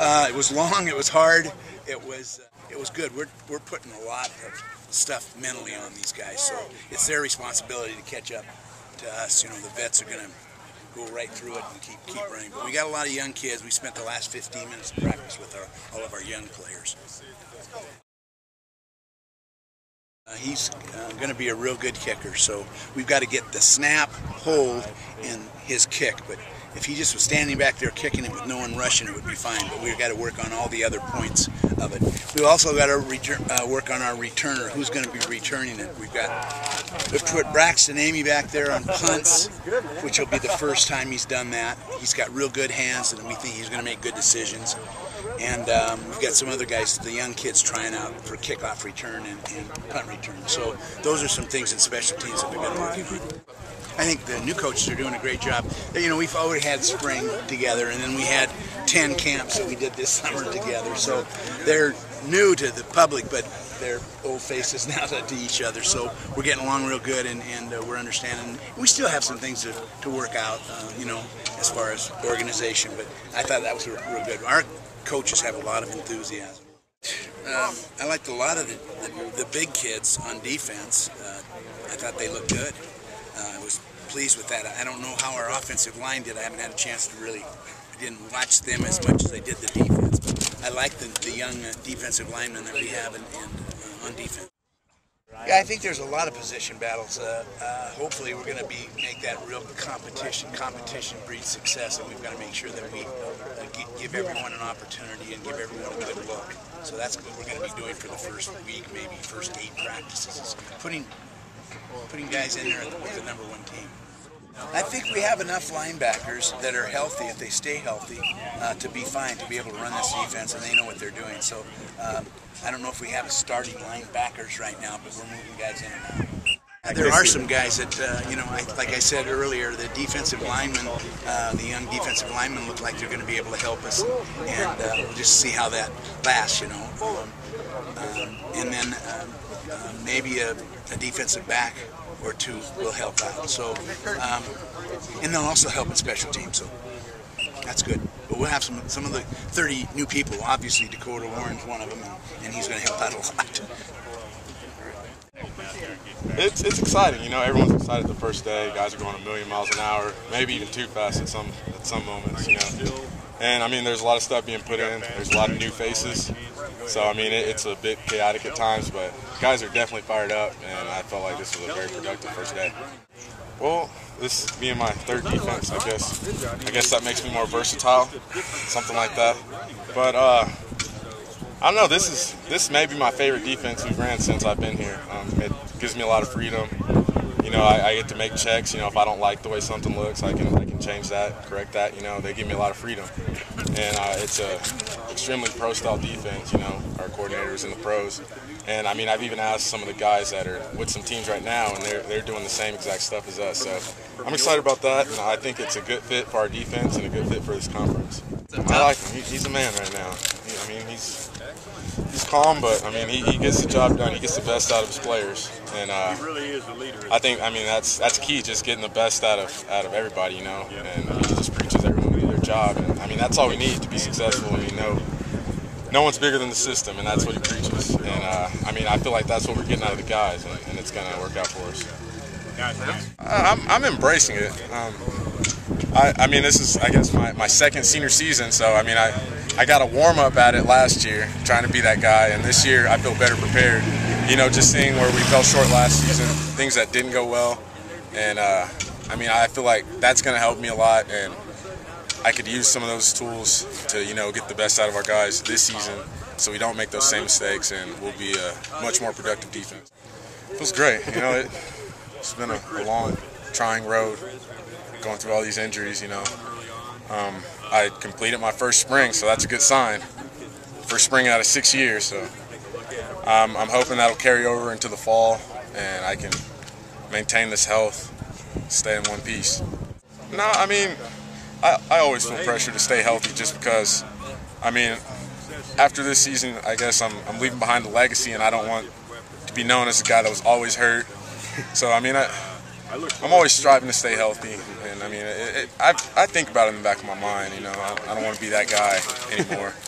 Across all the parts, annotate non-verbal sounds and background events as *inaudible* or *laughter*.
Uh, it was long. It was hard. It was uh, it was good. We're we're putting a lot of stuff mentally on these guys, so it's their responsibility to catch up to us. You know, the vets are gonna go right through it and keep keep running. But we got a lot of young kids. We spent the last 15 minutes of practice with our, all of our young players. Uh, he's uh, going to be a real good kicker, so we've got to get the snap, hold, and his kick. But if he just was standing back there kicking it with no one rushing, it would be fine. But we've got to work on all the other points of it. We've also got to uh, work on our returner. Who's going to be returning it? We've got we've put Braxton Amy back there on punts, which will be the first time he's done that. He's got real good hands, and we think he's going to make good decisions. And um, we've got some other guys, the young kids, trying out for kickoff return and, and punt return. So those are some things in special teams that we've been working on. I think the new coaches are doing a great job. You know, we've already had spring together, and then we had 10 camps that we did this *laughs* summer together. So they're new to the public, but they're old faces *laughs* now to, to each other. So we're getting along real good, and, and uh, we're understanding. We still have some things to, to work out, uh, you know, as far as organization, but I thought that was real, real good. Our coaches have a lot of enthusiasm. Um, I liked a lot of the, the, the big kids on defense. Uh, I thought they looked good. Uh, I was pleased with that. I don't know how our offensive line did. I haven't had a chance to really, I didn't watch them as much as I did the defense. But I like the, the young uh, defensive linemen that we have in, in, uh, on defense. Yeah, I think there's a lot of position battles. Uh, uh, hopefully, we're going to be make that real competition. Competition breeds success, and we've got to make sure that we uh, give everyone an opportunity and give everyone a good look. So that's what we're going to be doing for the first week, maybe first eight practices, is putting putting guys in there with the number one team. I think we have enough linebackers that are healthy, if they stay healthy, uh, to be fine, to be able to run this defense, and they know what they're doing. So um, I don't know if we have a starting linebackers right now, but we're moving guys in and out. There are some guys that, uh, you know, I, like I said earlier, the defensive linemen, uh, the young defensive linemen look like they're going to be able to help us, and uh, we'll just see how that lasts, you know. Um, and then uh, maybe a, a defensive back or two will help out. So, um, and they'll also help in special teams. So that's good. But we'll have some some of the 30 new people. Obviously, Dakota Warren's one of them, and, and he's going to help out a *laughs* lot. It's, it's exciting, you know. Everyone's excited the first day. Guys are going a million miles an hour, maybe even too fast at some at some moments, you know. And I mean, there's a lot of stuff being put in. There's a lot of new faces. So I mean, it, it's a bit chaotic at times, but guys are definitely fired up, and I felt like this was a very productive first day. Well, this being my third defense, I guess. I guess that makes me more versatile, something like that. But uh, I don't know. This is this may be my favorite defense we've ran since I've been here. Um, it gives me a lot of freedom you know, I, I, get to make checks. You know, if I don't like the way something looks, I can change that, correct that. You know, they give me a lot of freedom, and uh, it's a extremely pro style defense. You know, our coordinators and the pros, and I mean, I've even asked some of the guys that are with some teams right now, and they're they're doing the same exact stuff as us. So I'm excited about that, and I think it's a good fit for our defense and a good fit for this conference. I like him. He, he's a man right now. He, I mean, he's he's calm, but I mean, he, he gets the job done. He gets the best out of his players, and uh, he really is a leader. I think, I mean, that's that's key, just getting the best out of out of everybody, you know. And he just preaches everyone to do their job, and I mean, that's all we need to be successful. I mean, no, no one's bigger than the system, and that's what he preaches. And uh, I mean, I feel like that's what we're getting out of the guys, and, and it's gonna work out for us. I'm, I'm embracing it. Um, I, I mean, this is, I guess, my, my second senior season, so I mean, I I got a warm up at it last year, trying to be that guy, and this year I feel better prepared. You know, just seeing where we fell short last season, things that didn't go well, and uh, I mean, I feel like that's going to help me a lot, and I could use some of those tools to you know get the best out of our guys this season, so we don't make those same mistakes, and we'll be a much more productive defense. It feels great. You know, it, it's been a, a long, trying road, going through all these injuries. You know. Um, I completed my first spring, so that's a good sign. First spring out of six years, so um, I'm hoping that'll carry over into the fall, and I can maintain this health, stay in one piece. No, I mean, I, I always feel pressure to stay healthy just because, I mean, after this season, I guess I'm, I'm leaving behind a legacy, and I don't want to be known as a guy that was always hurt. *laughs* So, I mean, I, I'm always striving to stay healthy, and I mean, it, it, I I think about it in the back of my mind. You know, I, I don't want to be that guy anymore. *laughs*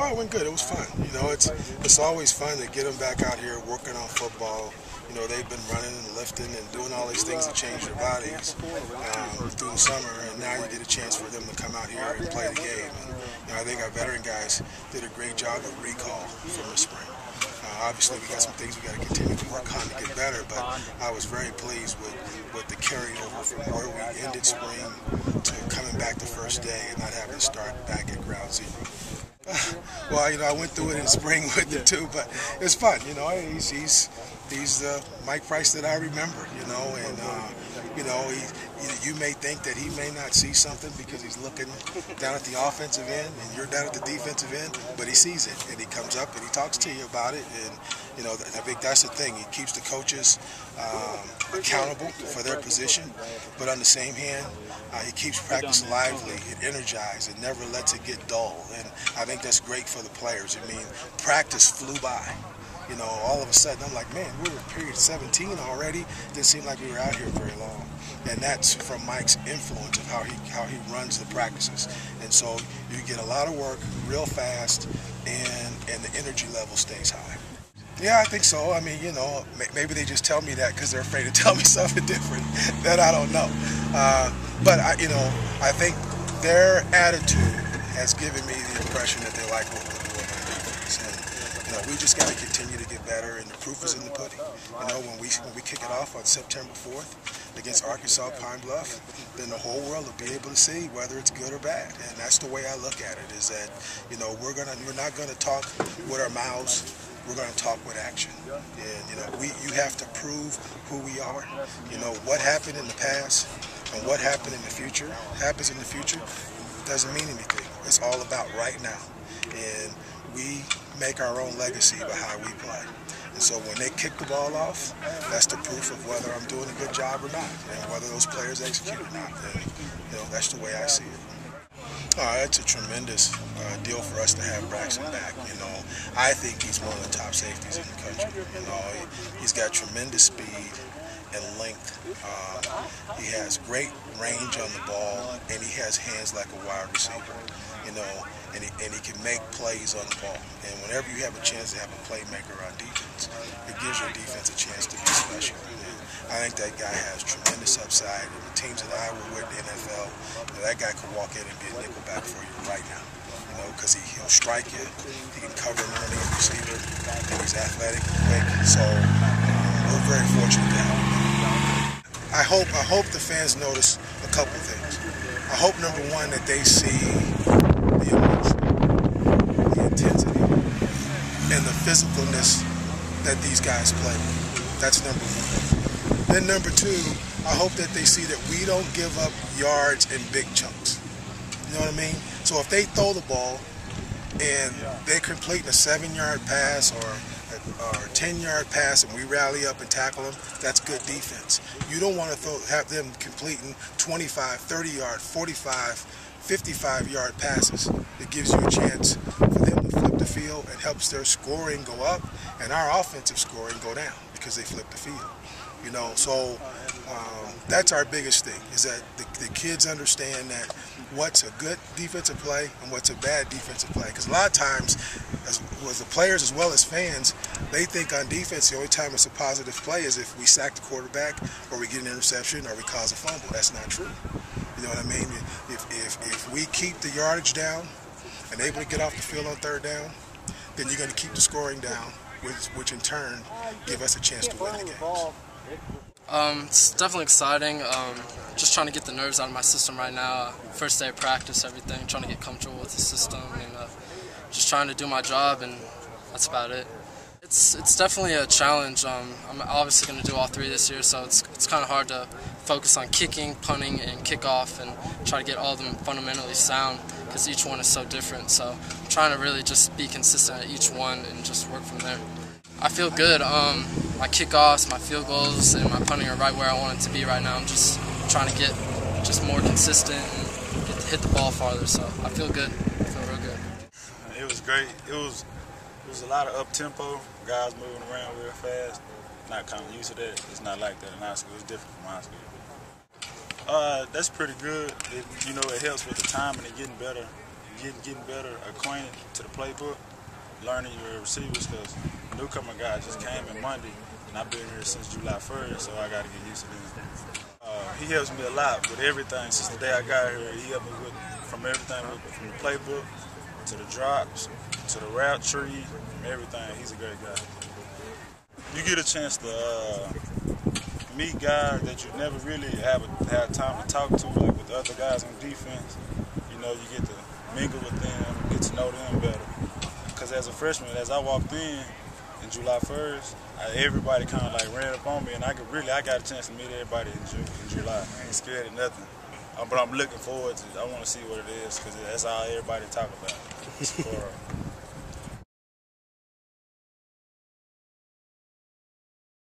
Oh, it went good. It was fun. You know, it's it's always fun to get them back out here working on football. You know, they've been running and lifting and doing all these things to change their bodies um, through the summer, and now you get a chance for them to come out here and play the game. And, you know, I think our veteran guys did a great job of recall from the spring. Obviously, we got some things we got to continue to work on to get better, but I was very pleased with, with the carryover from where we ended spring to coming back the first day and not having to start back at ground zero. *sighs* well, you know, I went through it in spring *laughs* with him too, but it's fun. You know, he's he's he's the Mike Price that I remember. You know, and uh, you know, he, you may think that he may not see something because he's looking down at the offensive end and you're down at the defensive end, but he sees it and he comes up and he talks to you about it. And you know, I think that's the thing. He keeps the coaches um, accountable for their position, but on the same hand, uh, he keeps practice lively and energized and never lets it get dull. And I think that's great for the players. I mean, practice flew by. You know, all of a sudden, I'm like, man, we were period 17 already. Didn't seem like we were out here very long. And that's from Mike's influence of how he how he runs the practices. And so you get a lot of work real fast, and and the energy level stays high. Yeah, I think so. I mean, you know, maybe they just tell me that because they're afraid to *laughs* tell me something different *laughs* that I don't know. Uh, but I, you know, I think their attitude has given me the impression that they like what we're doing on defense. And you know, we just got to continue to get better, and the proof is in the pudding. You know, when we when we kick it off on September 4th against Arkansas Pine Bluff, then the whole world will be able to see whether it's good or bad. And that's the way I look at it. Is that you know we're gonna we're not gonna talk with our mouths we're going to talk with action. And, you know, we you have to prove who we are. You know, what happened in the past and what happened in the future happens in the future doesn't mean anything. It's all about right now. And we make our own legacy by how we play. And so when they kick the ball off, that's the proof of whether I'm doing a good job or not, and whether those players execute or not. And, you know, that's the way I see it. Oh, it's a tremendous uh, deal for us to have Braxton back. You know, I think he's one of the top safeties in the country. You know, he, has got tremendous speed and length. Uh, he has great range on the ball, and he has hands like a wide receiver. You know, and he, and he can make plays on the ball. And whenever you have a chance to have a playmaker on defense, it gives your defense a chance to be special. I think that guy has tremendous upside. And the teams that I were with in the NFL, you know, that guy could walk in and be a nickelback for you right now. You know, because he, he'll strike you, he can cover an underneath receiver, and he's athletic and quick. So um, we're very fortunate to have him. I hope I hope the fans notice a couple things. I hope number one that they see the emotion, the intensity, and the physicalness that these guys play. That's number one. Then number two, I hope that they see that we don't give up yards in big chunks. You know what I mean? So if they throw the ball and they're completing a seven-yard pass or or a 10-yard pass and we rally up and tackle them, that's good defense. You don't want to throw, have them completing 25, 30-yard, 45, 55-yard passes. It gives you a chance for them to flip the field and helps their scoring go up and our offensive scoring go down because they flip the field. You know, so um, that's our biggest thing is that the, the, kids understand that what's a good defensive play and what's a bad defensive play. Because a lot of times, as, as the players as well as fans, they think on defense the only time it's a positive play is if we sack the quarterback or we get an interception or we cause a fumble. That's not true. You know what I mean? If, if, if we keep the yardage down and able to get off the field on third down, then you're going to keep the scoring down, which, which in turn give us a chance to win the games. Um, it's definitely exciting. Um, just trying to get the nerves out of my system right now. First day of practice, everything, trying to get comfortable with the system, and uh, just trying to do my job, and that's about it. It's it's definitely a challenge. Um, I'm obviously going to do all three this year, so it's it's kind of hard to focus on kicking, punting, and kickoff, and try to get all of them fundamentally sound because each one is so different. So I'm trying to really just be consistent at each one and just work from there. I feel good. Um, my kickoffs, my field goals, and my punting are right where I want it to be right now. I'm just trying to get just more consistent and get hit the ball farther. So I feel good. I feel real good. It was great. It was it was a lot of up tempo, guys moving around real fast. Not kind of used to that. It's not like that in high school. It's different from high school. Uh, that's pretty good. It, you know, it helps with the timing and getting better, getting getting better acquainted to the playbook, learning your receivers. Because newcomer guy just came in Monday, and I've been here since July 1st, so I got to get used to this. Uh, he helps me a lot with everything since the day I got here. He helped me with from everything, from the playbook to the drops to the route tree, from everything. He's a great guy. You get a chance to. Uh, meet guys that you never really have had time to talk to, like with other guys on defense. You know, you get to mingle with them, get to know them better. Because as a freshman, as I walked in in July 1st, I, everybody kind of like ran up on me, and I could really, I got a chance to meet everybody in, Ju in July. I ain't scared of nothing. Um, but I'm looking forward to it. I want to see what it is because that's all everybody talk about. *laughs*